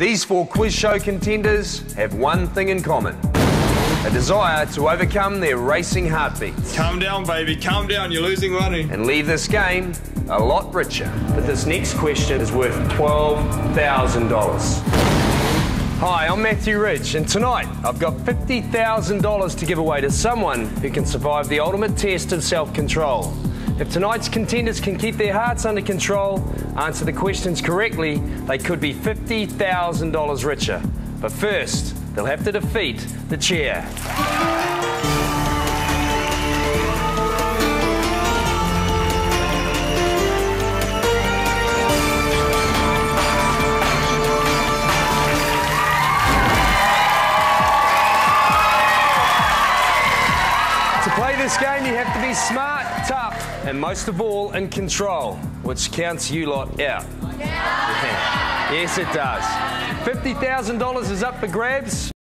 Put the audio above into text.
These four quiz show contenders have one thing in common a desire to overcome their racing heartbeats Calm down, baby. Calm down. You're losing money. and leave this game a lot richer. But this next question is worth $12,000. Hi, I'm Matthew Ridge, and tonight I've got $50,000 to give away to someone who can survive the ultimate test of self control. If tonight's contenders can keep their hearts under control, answer the questions correctly, they could be $50,000 richer. But first, they'll have to defeat the chair. Play this game, you have to be smart, tough, and most of all, in control, which counts you lot out. Yeah. Yes, it does. $50,000 is up for grabs.